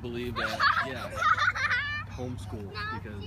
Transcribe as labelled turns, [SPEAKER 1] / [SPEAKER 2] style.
[SPEAKER 1] believe that, yeah, homeschool because